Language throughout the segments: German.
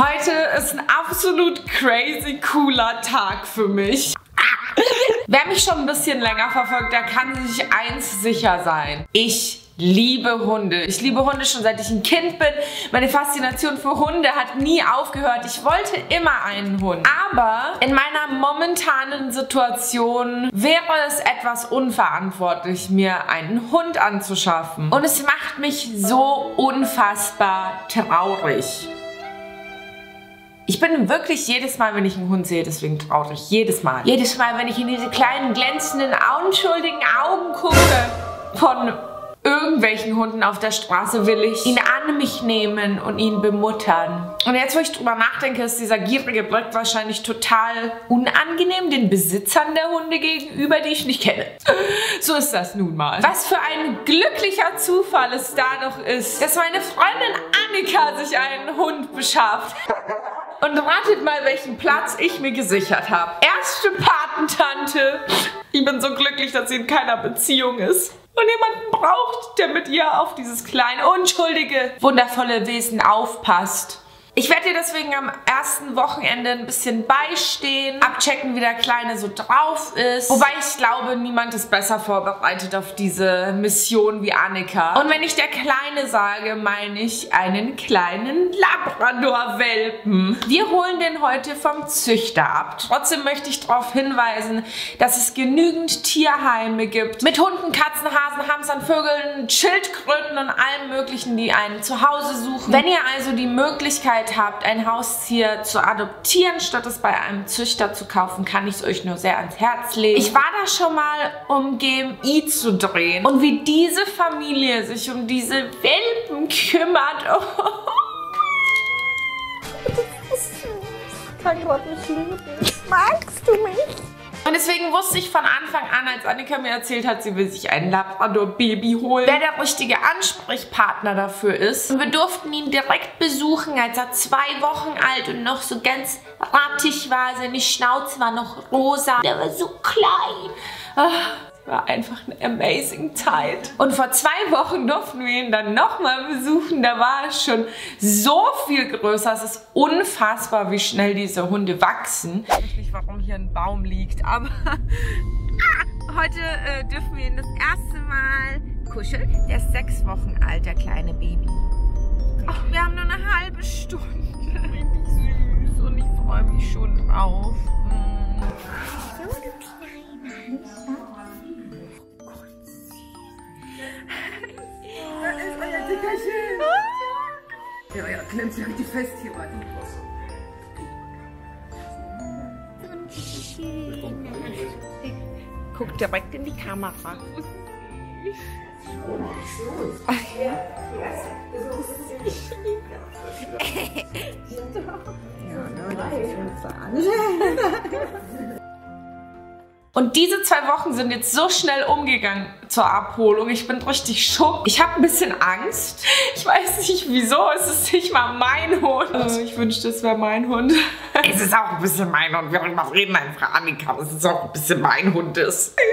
Heute ist ein absolut crazy cooler Tag für mich. Wer mich schon ein bisschen länger verfolgt, der kann sich eins sicher sein. Ich liebe Hunde. Ich liebe Hunde schon seit ich ein Kind bin. Meine Faszination für Hunde hat nie aufgehört. Ich wollte immer einen Hund. Aber in meiner momentanen Situation wäre es etwas unverantwortlich, mir einen Hund anzuschaffen. Und es macht mich so unfassbar traurig. Ich bin wirklich jedes Mal, wenn ich einen Hund sehe, deswegen traurig. Jedes Mal. Jedes Mal, wenn ich in diese kleinen, glänzenden, unschuldigen Augen gucke von irgendwelchen Hunden auf der Straße will ich ihn an mich nehmen und ihn bemuttern. Und jetzt, wo ich drüber nachdenke, ist dieser gierige Blick wahrscheinlich total unangenehm den Besitzern der Hunde gegenüber, die ich nicht kenne. So ist das nun mal. Was für ein glücklicher Zufall es da doch ist, dass meine Freundin Annika sich einen Hund beschafft. Und ratet mal, welchen Platz ich mir gesichert habe. Erste Patentante. Ich bin so glücklich, dass sie in keiner Beziehung ist und jemanden braucht, der mit ihr auf dieses kleine, unschuldige, wundervolle Wesen aufpasst. Ich werde dir deswegen am ersten Wochenende ein bisschen beistehen, abchecken, wie der Kleine so drauf ist. Wobei ich glaube, niemand ist besser vorbereitet auf diese Mission wie Annika. Und wenn ich der Kleine sage, meine ich einen kleinen Labrador-Welpen. Wir holen den heute vom Züchter ab. Trotzdem möchte ich darauf hinweisen, dass es genügend Tierheime gibt. Mit Hunden, Katzen, Hasen, Hamstern, Vögeln, Schildkröten und allem möglichen, die einen zu Hause suchen. Wenn ihr also die Möglichkeit habt, ein Haustier zu adoptieren, statt es bei einem Züchter zu kaufen, kann ich es euch nur sehr ans Herz legen. Ich war da schon mal, um GMI zu drehen. Und wie diese Familie sich um diese Welpen kümmert. Oh. Das ist süß. Ich kann gerade nicht lieben. Magst du mich? Und deswegen wusste ich von Anfang an, als Annika mir erzählt hat, sie will sich ein Labrador-Baby holen, wer der richtige Ansprechpartner dafür ist. Und wir durften ihn direkt besuchen, als er zwei Wochen alt und noch so ganz rattig war. Seine Schnauze war noch rosa. Der war so klein. Ach war einfach eine amazing Zeit. Und vor zwei Wochen durften wir ihn dann nochmal besuchen. Da war er schon so viel größer. Es ist unfassbar, wie schnell diese Hunde wachsen. Ich weiß nicht, warum hier ein Baum liegt, aber heute äh, dürfen wir ihn das erste Mal kuscheln. Der ist sechs Wochen alt, der kleine Baby. Ach, wir haben nur eine halbe Stunde. Richtig süß und ich freue mich schon drauf. Mm. So, du kleiner Dickerchen. Ja, ja, klemmt sie richtig fest hier, warte. Guck direkt in die Kamera. Ja. Ja, ne, das ist schon und diese zwei Wochen sind jetzt so schnell umgegangen zur Abholung. Ich bin richtig schock. Ich habe ein bisschen Angst. Ich weiß nicht wieso. Es ist nicht mal mein Hund. Also ich wünschte, es wäre mein Hund. Es ist auch ein bisschen mein Hund. Wir reden einfach Annika, dass es auch ein bisschen mein Hund ist.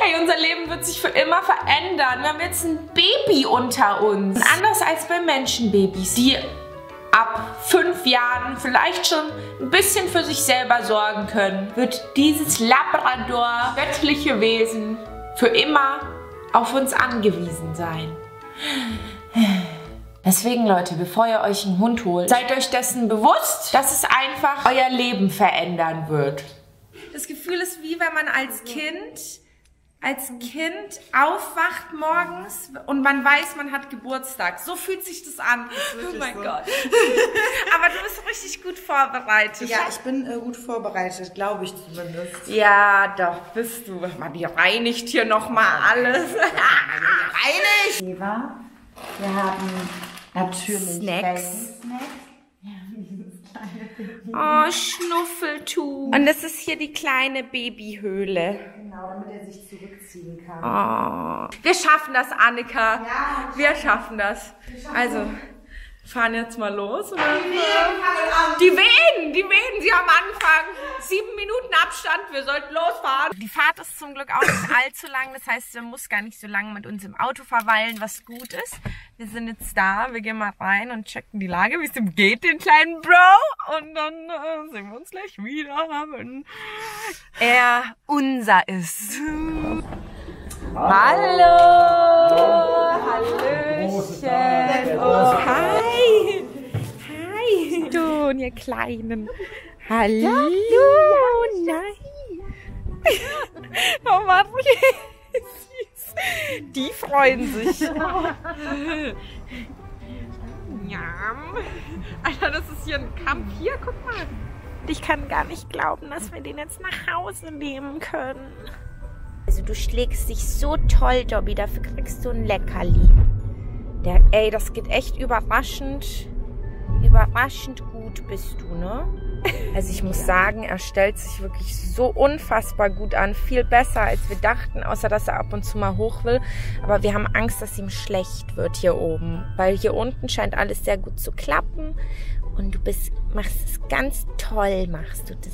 Hey, unser Leben wird sich für immer verändern. Wir haben jetzt ein Baby unter uns. Anders als bei Menschenbabys, die ab fünf Jahren vielleicht schon ein bisschen für sich selber sorgen können, wird dieses Labrador, göttliche Wesen, für immer auf uns angewiesen sein. Deswegen, Leute, bevor ihr euch einen Hund holt, seid euch dessen bewusst, dass es einfach euer Leben verändern wird. Das Gefühl ist wie wenn man als Kind als Kind aufwacht morgens und man weiß, man hat Geburtstag. So fühlt sich das an. Das oh mein so. Gott. Aber du bist richtig gut vorbereitet. Ja, ich bin äh, gut vorbereitet, glaube ich zumindest. Ja, doch, bist du. Man, die reinigt hier nochmal alles. reinigt! Eva, wir haben natürlich Snacks. Oh, Schnuffeltuch. Und das ist hier die kleine Babyhöhle. Genau, damit er sich zurückziehen kann. Oh. Wir schaffen das, Annika. Ja, wir schaffen das. Schaffen also, fahren jetzt mal los. Oder? Die Wehen fangen an. Die Wehen, die Wehen, sie haben angefangen. sieben Minuten Abstand, wir sollten losfahren. Die Fahrt ist zum Glück auch nicht allzu lang, das heißt, man muss gar nicht so lange mit uns im Auto verweilen, was gut ist. Wir sind jetzt da, wir gehen mal rein und checken die Lage, wie es ihm geht, den kleinen Bro. Und dann äh, sehen wir uns gleich wieder, wenn er unser ist. Hallo! Hallöchen! Oh, hi! Und ihr Kleinen. Hallo! Nein! Oh Mann! Die freuen sich. Njam. Alter, das ist hier ein Kampf. Hier, guck mal. Ich kann gar nicht glauben, dass wir den jetzt nach Hause nehmen können. Also du schlägst dich so toll, Dobby, dafür kriegst du ein Leckerli. Der, ey, das geht echt überraschend, überraschend gut bist du, ne? Also ich muss sagen, er stellt sich wirklich so unfassbar gut an. Viel besser, als wir dachten, außer dass er ab und zu mal hoch will. Aber wir haben Angst, dass ihm schlecht wird hier oben. Weil hier unten scheint alles sehr gut zu klappen. Und du bist, machst es ganz toll, machst du das.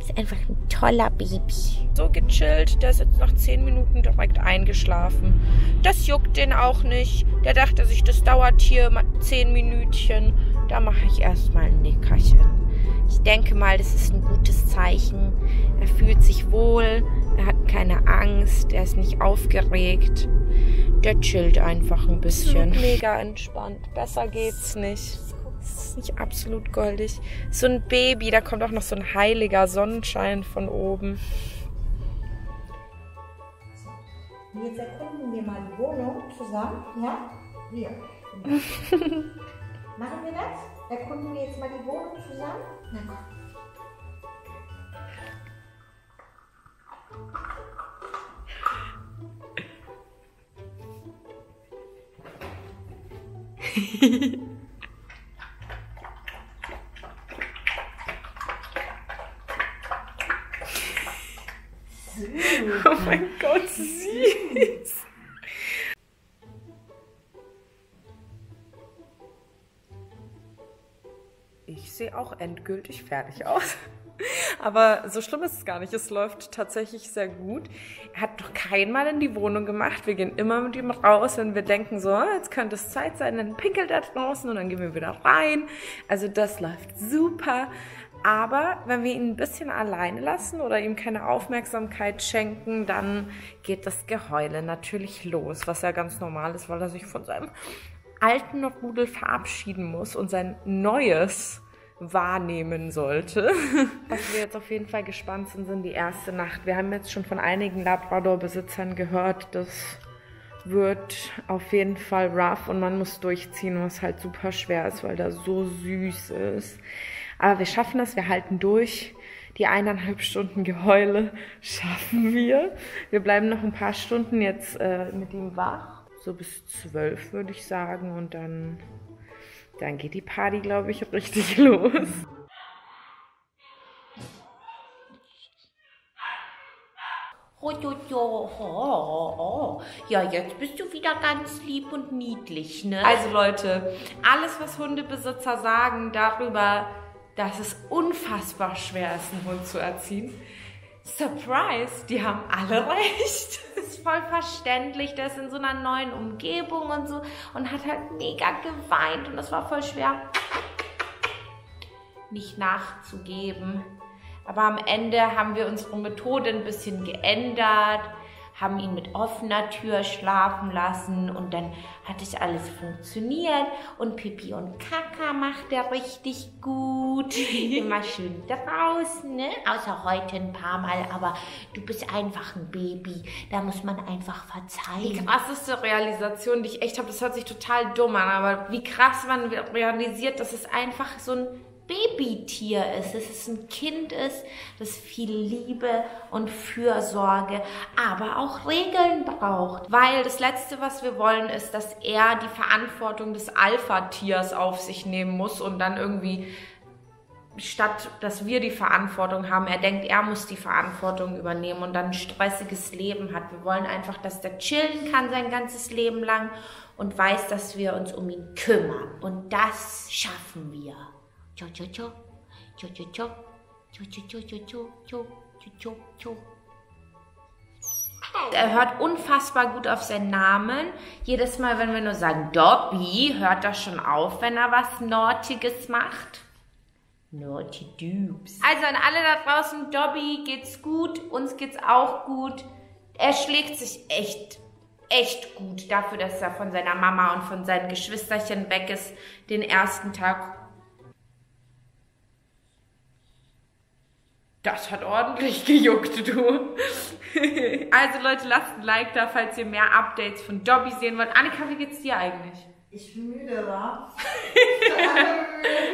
Ist einfach ein toller Baby. So gechillt, der ist jetzt nach 10 Minuten direkt eingeschlafen. Das juckt den auch nicht. Der dachte sich, das dauert hier 10 Minütchen. Da mache ich erstmal ein Nickerchen. Ich denke mal, das ist ein gutes Zeichen. Er fühlt sich wohl, er hat keine Angst, er ist nicht aufgeregt. Der chillt einfach ein bisschen. Mega entspannt. Besser geht's nicht. Das ist nicht absolut goldig. So ein Baby, da kommt auch noch so ein heiliger Sonnenschein von oben. Jetzt erkunden wir mal die Wohnung zusammen. Ja? Wir. Machen wir das? Erkunden wir jetzt mal die Wohnung zusammen? Na komm. Oh mein Gott, süß. Sehe auch endgültig fertig aus. Aber so schlimm ist es gar nicht. Es läuft tatsächlich sehr gut. Er hat noch keinmal in die Wohnung gemacht. Wir gehen immer mit ihm raus, wenn wir denken, so, jetzt könnte es Zeit sein, dann pinkelt er draußen und dann gehen wir wieder rein. Also das läuft super. Aber wenn wir ihn ein bisschen alleine lassen oder ihm keine Aufmerksamkeit schenken, dann geht das Geheule natürlich los, was ja ganz normal ist, weil er sich von seinem alten Rudel verabschieden muss und sein neues wahrnehmen sollte. Was wir jetzt auf jeden Fall gespannt sind, sind die erste Nacht. Wir haben jetzt schon von einigen Labrador-Besitzern gehört, das wird auf jeden Fall rough und man muss durchziehen, was halt super schwer ist, weil der so süß ist. Aber wir schaffen das, wir halten durch. Die eineinhalb Stunden Geheule schaffen wir. Wir bleiben noch ein paar Stunden jetzt äh, mit ihm wach. So bis zwölf, würde ich sagen. Und dann, dann geht die Party, glaube ich, richtig los. Ja, jetzt bist du wieder ganz lieb und niedlich, ne? Also Leute, alles, was Hundebesitzer sagen darüber, dass es unfassbar schwer ist, einen Hund zu erziehen, Surprise, die haben alle recht. Ist voll verständlich. Der ist in so einer neuen Umgebung und so und hat halt mega geweint und das war voll schwer, nicht nachzugeben. Aber am Ende haben wir unsere Methode ein bisschen geändert, haben ihn mit offener Tür schlafen lassen und dann hat es alles funktioniert und Pipi und Kaka macht er richtig gut. Immer schön draußen, ne? Außer heute ein paar Mal, aber du bist einfach ein Baby. Da muss man einfach Die verzeihen. krasseste Realisation, die ich echt habe, das hört sich total dumm an, aber wie krass man realisiert, dass es einfach so ein Babytier ist, dass es ein Kind ist, das viel Liebe und Fürsorge, aber auch Regeln braucht. Weil das Letzte, was wir wollen, ist, dass er die Verantwortung des Alpha-Tiers auf sich nehmen muss und dann irgendwie, statt dass wir die Verantwortung haben, er denkt, er muss die Verantwortung übernehmen und dann ein stressiges Leben hat. Wir wollen einfach, dass der chillen kann sein ganzes Leben lang und weiß, dass wir uns um ihn kümmern. Und das schaffen wir. Cho cho cho. Cho cho cho. Cho cho cho cho cho cho cho cho. Er hört unfassbar gut auf seinen Namen. Jedes Mal, wenn wir nur sagen Dobby, hört er schon auf, wenn er was Nortiges macht. Naughty Dupes. Also an alle da draußen, Dobby geht's gut, uns geht's auch gut. Er schlägt sich echt, echt gut dafür, dass er von seiner Mama und von seinen Geschwisterchen weg ist. Den ersten Tag Das hat ordentlich gejuckt, du. also Leute, lasst ein Like da, falls ihr mehr Updates von Dobby sehen wollt. Annika, wie geht's dir eigentlich? Ich bin müde, wa?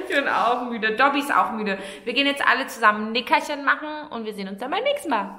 Ich bin auch müde. Dobby ist auch müde. Wir gehen jetzt alle zusammen ein Nickerchen machen und wir sehen uns dann beim nächsten Mal.